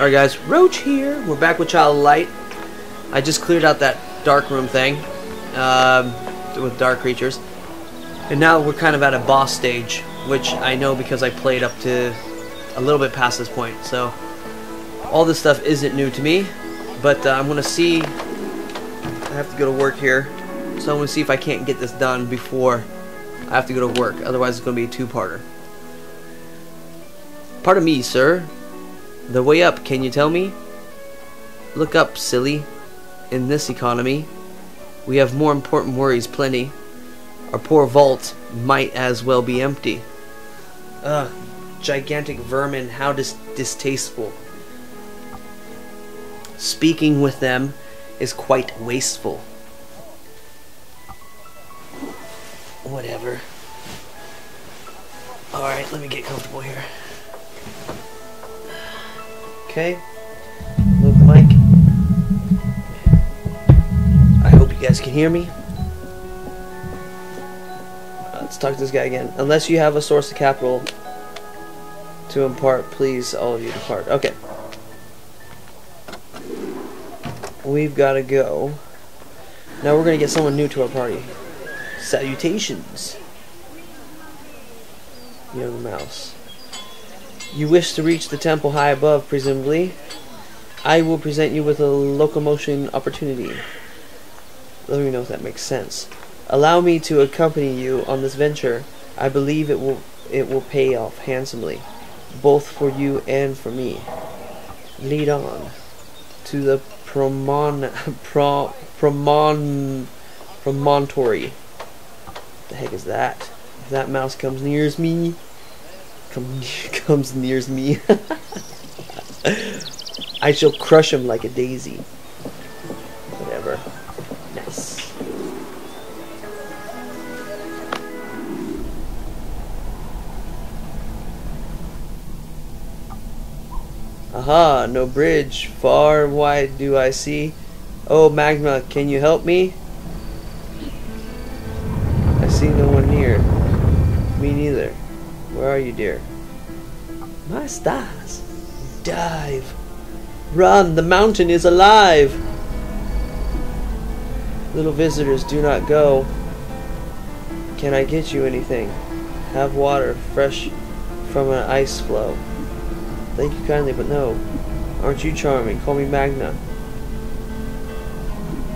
Alright guys, Roach here. We're back with Child Light. I just cleared out that dark room thing um, with dark creatures. And now we're kind of at a boss stage, which I know because I played up to a little bit past this point. So all this stuff isn't new to me, but uh, I'm going to see... I have to go to work here, so I'm going to see if I can't get this done before I have to go to work. Otherwise it's going to be a two-parter. Pardon me, sir. The way up, can you tell me? Look up, silly. In this economy, we have more important worries plenty. Our poor vault might as well be empty. Ugh, gigantic vermin, how dis distasteful. Speaking with them is quite wasteful. Whatever. Alright, let me get comfortable here. Okay. Luke Mike. I hope you guys can hear me. Uh, let's talk to this guy again. Unless you have a source of capital to impart, please, all of you depart. Okay. We've got to go. Now we're going to get someone new to our party. Salutations. Young mouse. You wish to reach the temple high above, presumably. I will present you with a locomotion opportunity. Let me know if that makes sense. Allow me to accompany you on this venture. I believe it will it will pay off handsomely, both for you and for me. Lead on to the promon pro, promon promontory. The heck is that? If that mouse comes nears me, come, comes nears me, I shall crush him like a daisy. Whatever. Nice. Aha, no bridge. Far wide do I see. Oh, Magma, can you help me? I see no one near. Me neither. Where are you, dear? My stars. Dive. Run, the mountain is alive. Little visitors, do not go. Can I get you anything? Have water, fresh from an ice flow. Thank you kindly, but no. Aren't you charming? Call me Magna.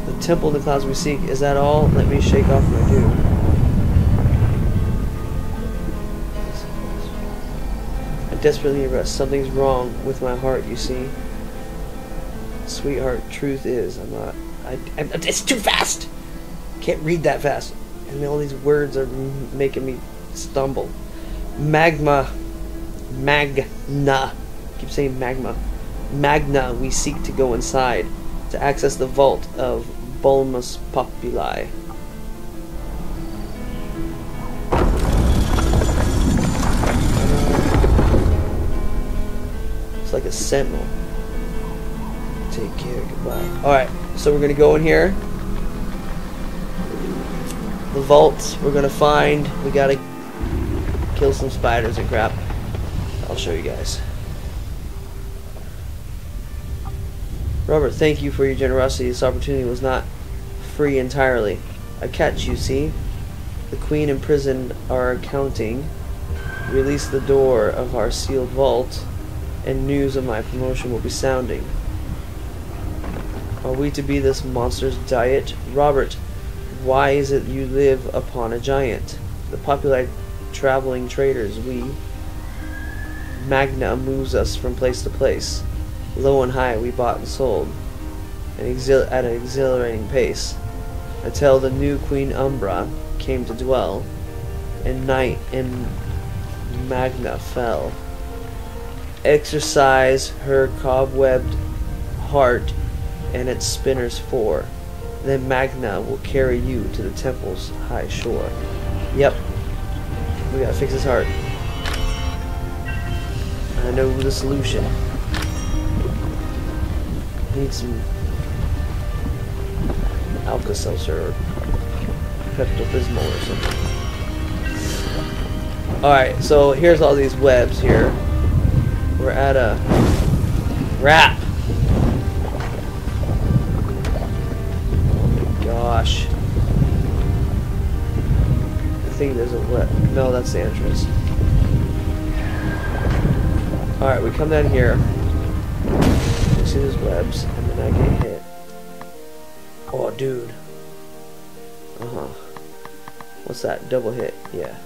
The temple in the clouds we seek. Is that all? Let me shake off my dew. Desperately rest. Something's wrong with my heart, you see. Sweetheart, truth is, I'm not. I, I, it's too fast! Can't read that fast. And all these words are making me stumble. Magma. Magna. I keep saying magma. Magna, we seek to go inside to access the vault of Bolmus Populi. Sentinel. Take care, goodbye. Alright, so we're gonna go in here. The vault we're gonna find. We gotta kill some spiders and crap. I'll show you guys. Robert, thank you for your generosity. This opportunity was not free entirely. I catch you, see? The Queen and prison are accounting. Release the door of our sealed vault, and news of my promotion will be sounding. Are we to be this monster's diet? Robert, why is it you live upon a giant? The popular traveling traders, we. Magna moves us from place to place. Low and high we bought and sold, and exil at an exhilarating pace, until the new Queen Umbra came to dwell, and night in Magna fell. Exercise her cobwebbed heart and its spinners four. Then Magna will carry you to the temple's high shore. Yep. We gotta fix his heart. I know the solution. Need some Alka-Seltzer or Pepto-Bismol or something. Alright, so here's all these webs here. We're at a wrap. Gosh. Think there's a what? No, that's the entrance. Alright, we come down here. You see those webs, and then I get hit. Oh, dude. Uh-huh. What's that? Double hit. Yeah.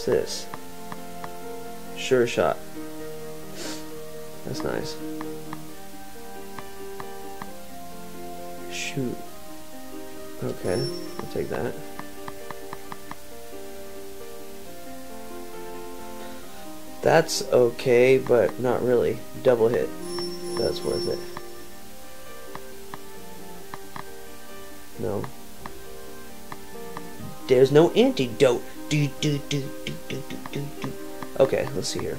What's this? Sure shot. That's nice. Shoot. Okay, I'll take that. That's okay, but not really. Double hit. That's worth it. No. There's no antidote. Do, do, do, do, do, do, do. Okay, let's see here.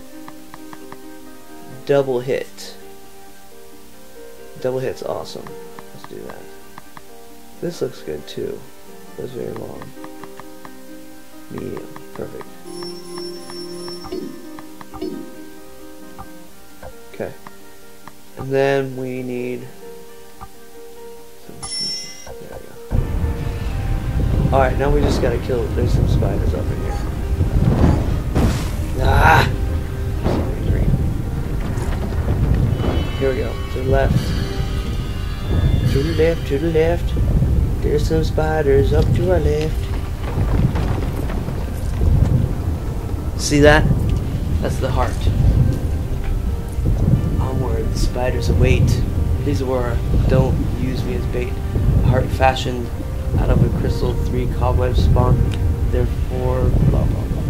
Double hit. Double hit's awesome. Let's do that. This looks good too. That's very long. Medium. Perfect. Okay. And then we need Alright, now we just gotta kill there's some spiders up in here. Ah! Here we go. To the left. To the left, to the left. There's some spiders up to our left. See that? That's the heart. Onward, spiders await. Please, Aurora, don't use me as bait. Heart fashioned out of a crystal, three cobwebs spawn. Therefore, blah blah blah.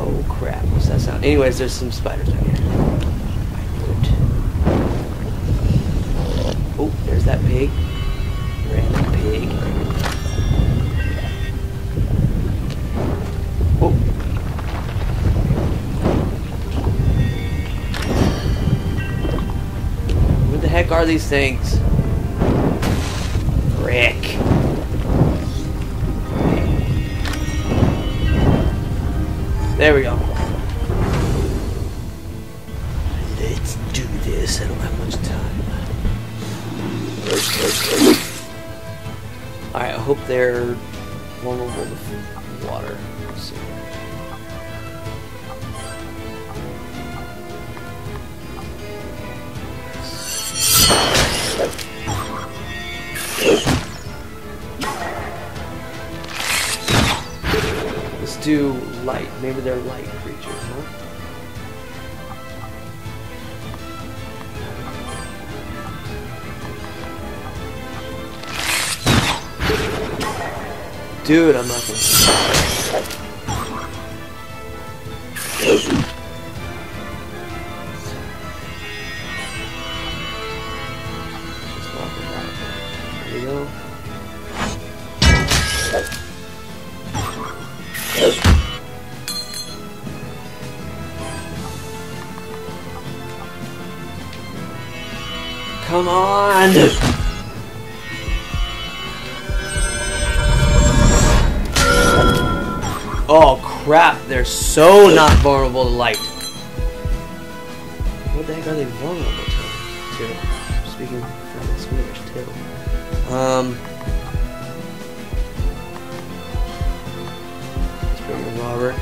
Oh crap, what's that sound? Anyways, there's some spiders down here. Oh, there's that pig. Random pig. Oh. What the heck are these things? Frick. There we go. Let's do this. I don't have much time. Alright, I hope they're vulnerable Maybe they're light creatures, huh? Dude, I'm not gonna. To? To speaking from Swedish too. Um Let's bring in Robert.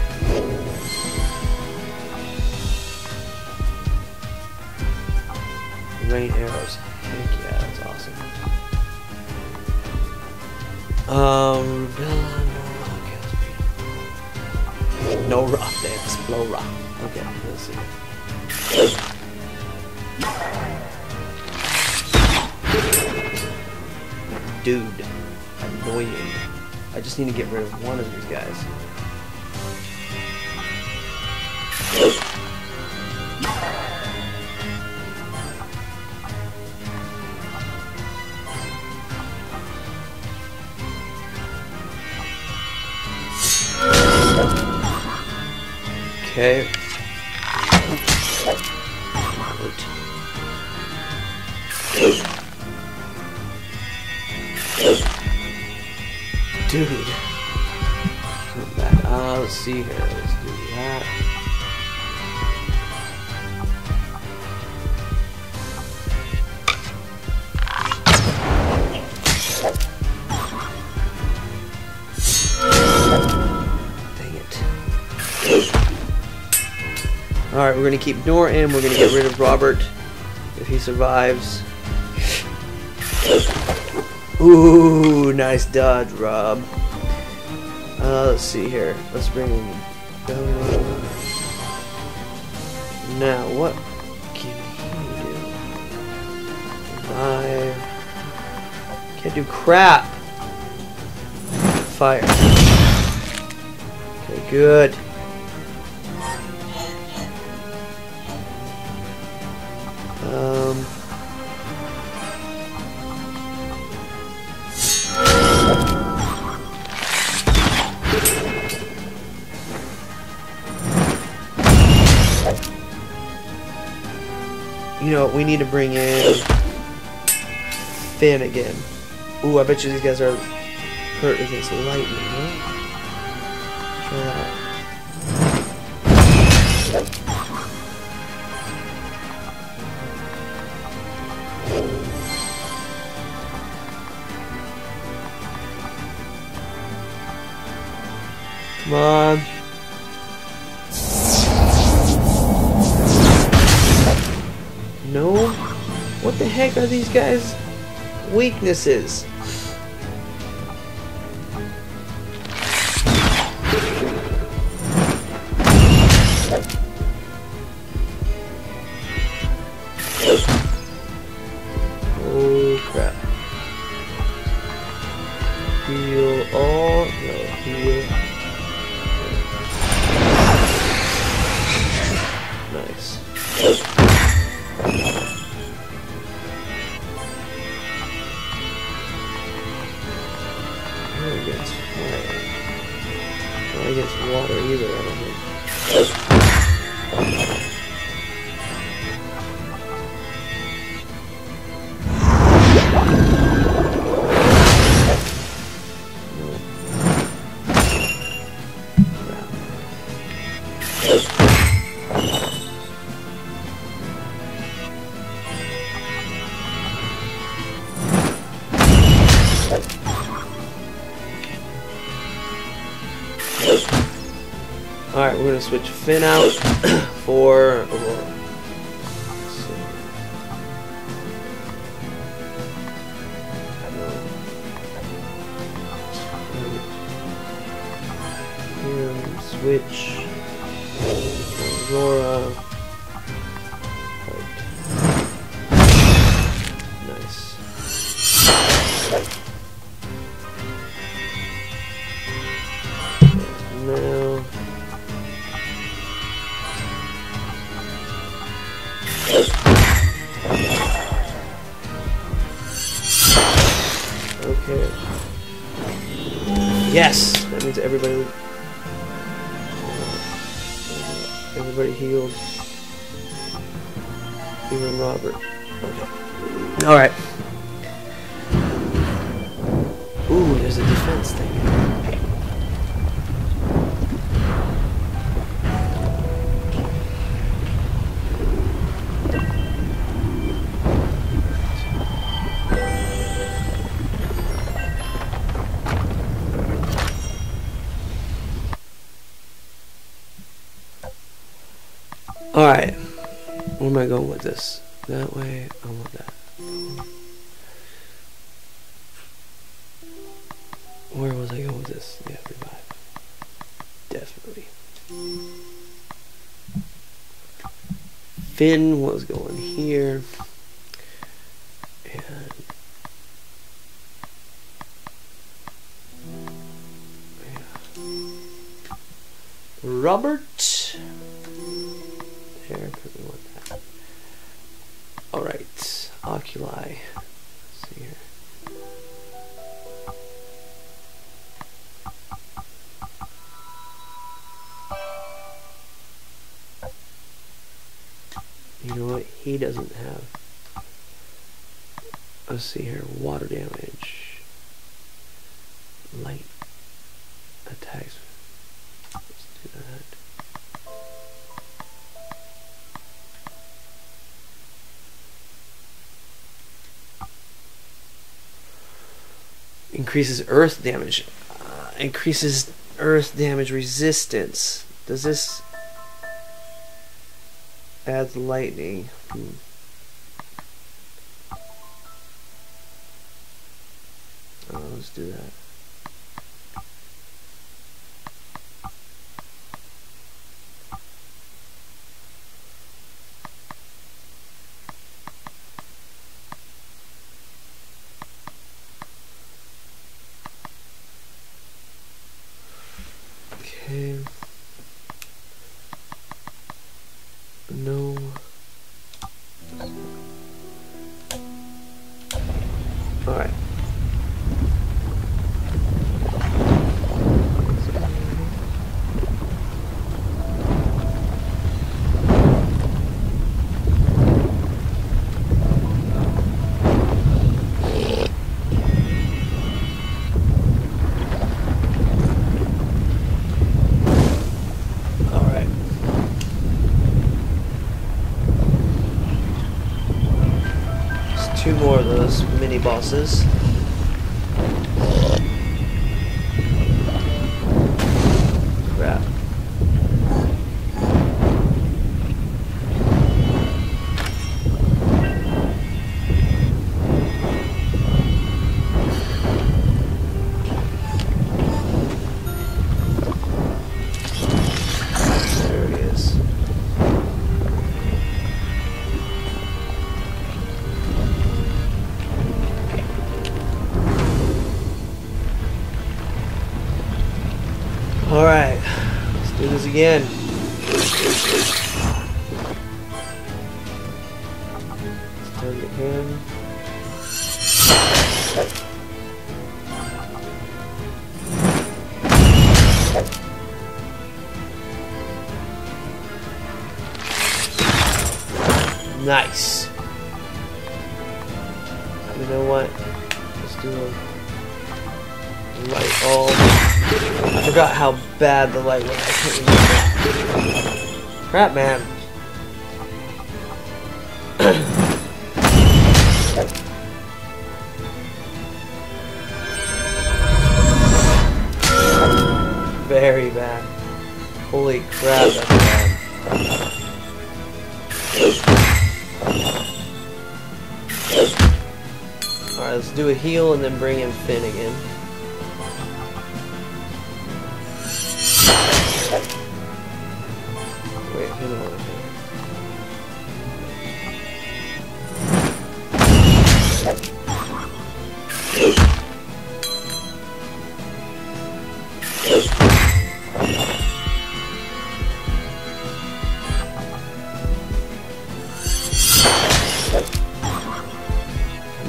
Rain arrows. Heck yeah, that's awesome. Um no, let's no rock rock. Okay, let's see. Dude, annoying. I just need to get rid of one of these guys. Okay. Dude. Uh, let's see here. Let's do that. Alright, we're gonna keep Norton. We're gonna get rid of Robert if he survives. Ooh, nice dodge, Rob. Uh, let's see here. Let's bring in. Now, what can he do? I can't do crap. Fire. Okay, good. Need to bring in Finn again. Ooh, I bet you these guys are hurt against lightning, huh? Try that. Come on. Are these guys' weaknesses? Water either, I don't think. Switch Finn out for oh, Aurora. Switch Aurora. Alright. Where am I going with this? That way? I want that. Where was I going with this? Yeah, revive. Definitely. Finn was going here. And Robert. There, because we want that. Alright, oculi. Let's see here. You know what? He doesn't have. Let's see here. Water damage. Light Increases earth damage. Uh, increases earth damage resistance. Does this add lightning? Hmm. Oh, let's do that. Mini bosses. Alright, let's do this again. Let's target him. Nice. You know what? Let's do a light all. I forgot how bad the light was. Crap, man. Very bad. Holy crap. Alright, let's do a heal and then bring in Finn again. Come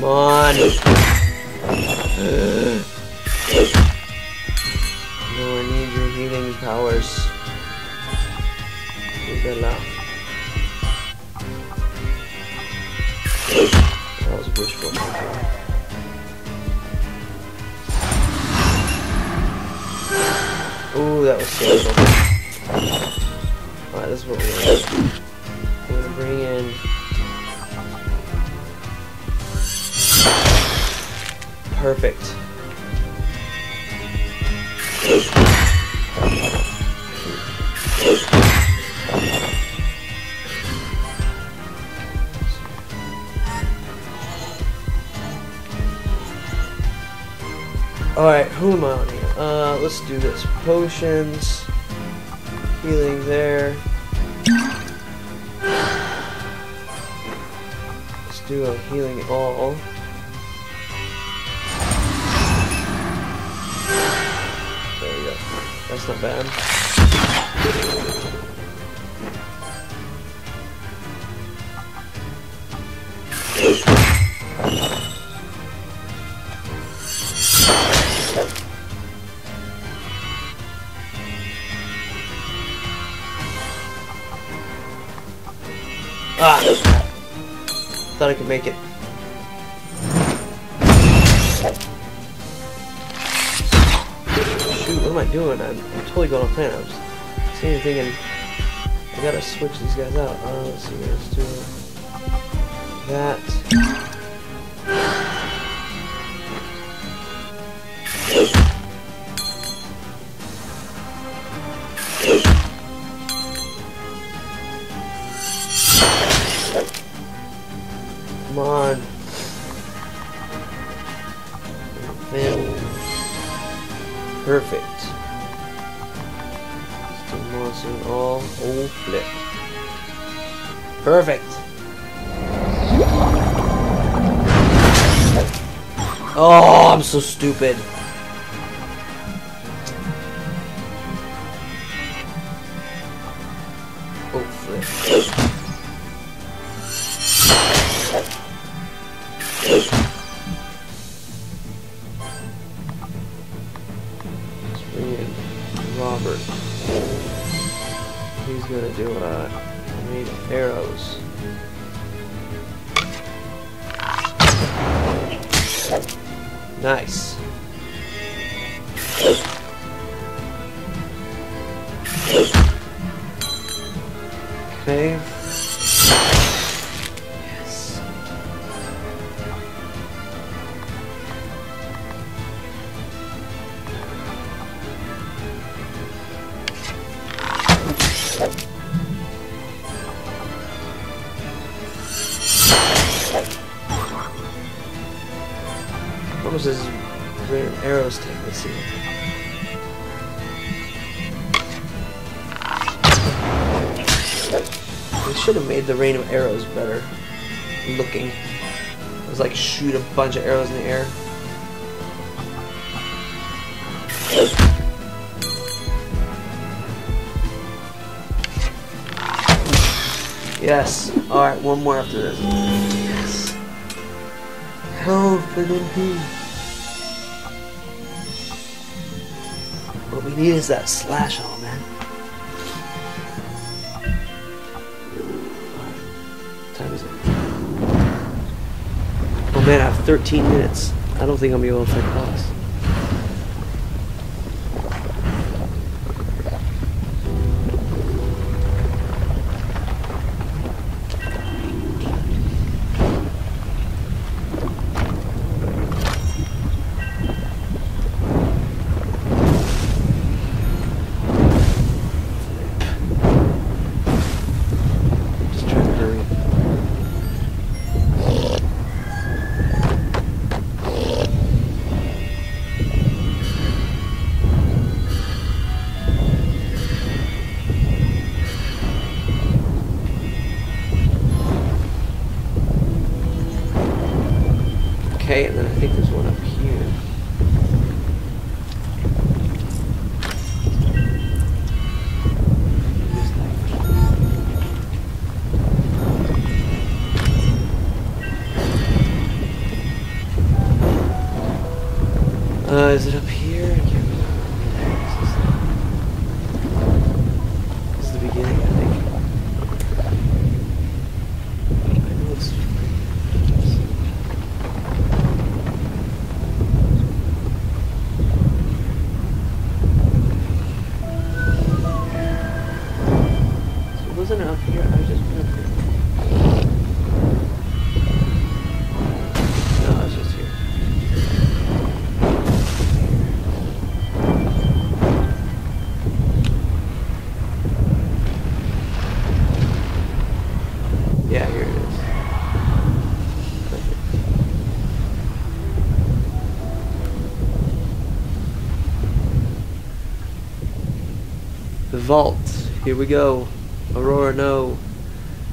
on. No, I need your healing powers. Bella. That was wishful thinking. Ooh, that was so Alright, this is what we're gonna. We're gonna bring in Perfect. Alright, who am I? Uh, let's do this. Potions. Healing there. Let's do a healing all. There we go. That's not bad. Thought I could make it. Shoot, what am I doing? I'm, I'm totally going off plan. I was Same thinking, I gotta switch these guys out. Uh, let's see, let's do that. So stupid. Oh flip. Robert. He's gonna do uh need arrows. Nice. Okay. Looking. It was like shoot a bunch of arrows in the air. Yes. Alright, one more after this. Yes. Health and MP. What we need is that slash on, man, I have 13 minutes. I don't think I'm gonna be able to fight the vault. Here we go. Aurora, no.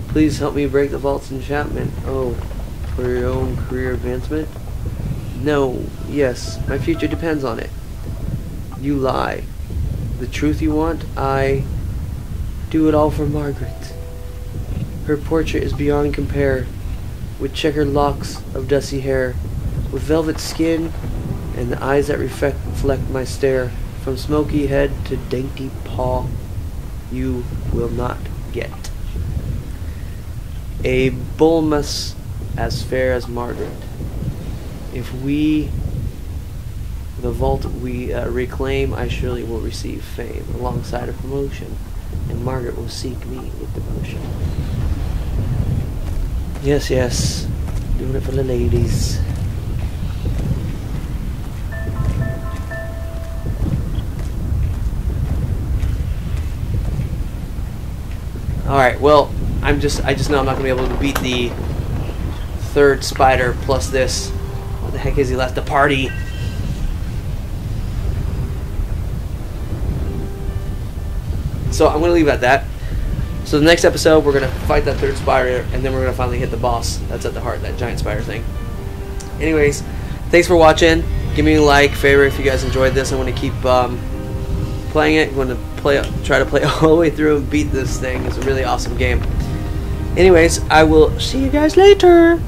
Please help me break the vault's enchantment. Oh, for your own career advancement? No. Yes, my future depends on it. You lie. The truth you want? I do it all for Margaret. Her portrait is beyond compare, with checkered locks of dusty hair, with velvet skin, and the eyes that reflect, reflect my stare. From smoky head to dainty paw, you will not get. A Bolmus as fair as Margaret. If we, the vault we uh, reclaim, I surely will receive fame alongside a promotion. and Margaret will seek me with devotion. Yes, yes. Doing it for the ladies. Alright, well, I'm just I just know I'm not gonna be able to beat the third spider plus this. What the heck is he left the party? So I'm gonna leave it at that. So the next episode we're gonna fight that third spider and then we're gonna finally hit the boss that's at the heart, that giant spider thing. Anyways, thanks for watching. Give me a like, favorite if you guys enjoyed this. I want to keep um, playing it. I'm going to play, try to play all the way through and beat this thing. It's a really awesome game. Anyways, I will see you guys later.